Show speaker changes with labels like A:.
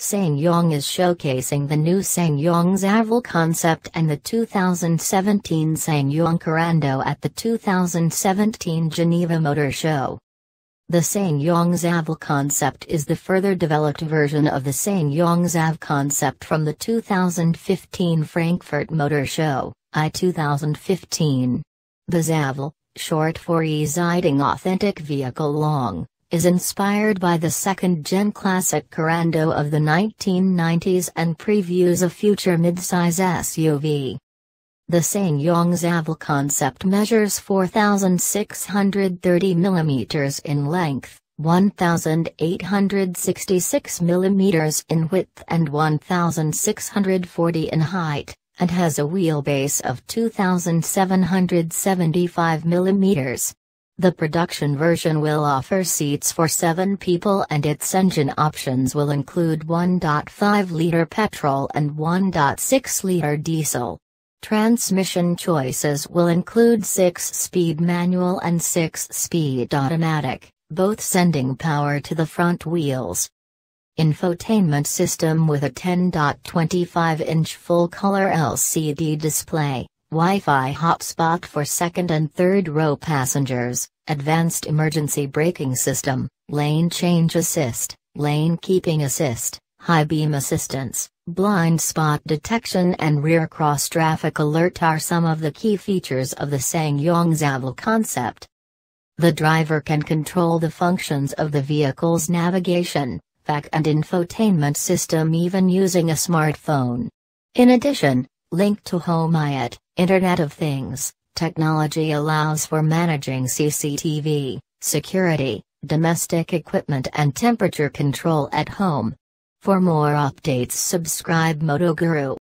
A: SsangYong is showcasing the new SsangYong XAVL concept and the 2017 SsangYong Korando at the 2017 Geneva Motor Show. The SsangYong XAVL concept is the further developed version of the SsangYong XAV concept from the 2015 Frankfurt Motor Show, I 2015. The XAVL, short for Exciting Authentic Vehicle Long, is inspired by the second-gen classic Korando of the 1990s and previews a future midsize SUV. The SsangYong XAVL concept measures 4,630 mm in length, 1,866 mm in width and 1,640 in height, and has a wheelbase of 2,775 mm. The production version will offer seats for seven people and its engine options will include 1.5-liter petrol and 1.6-liter diesel. Transmission choices will include 6-speed manual and 6-speed automatic, both sending power to the front wheels. Infotainment system with a 10.25-inch full-color LCD display, Wi-Fi hotspot for second and third row passengers, advanced emergency braking system, lane change assist, lane keeping assist, high beam assistance, blind spot detection and rear cross traffic alert are some of the key features of the SsangYong XAVL concept. The driver can control the functions of the vehicle's navigation, back and infotainment system even using a smartphone. In addition, linked to Home IoT, Internet of Things, technology allows for managing CCTV, security, domestic equipment and temperature control at home. For more updates subscribe MotoGuru.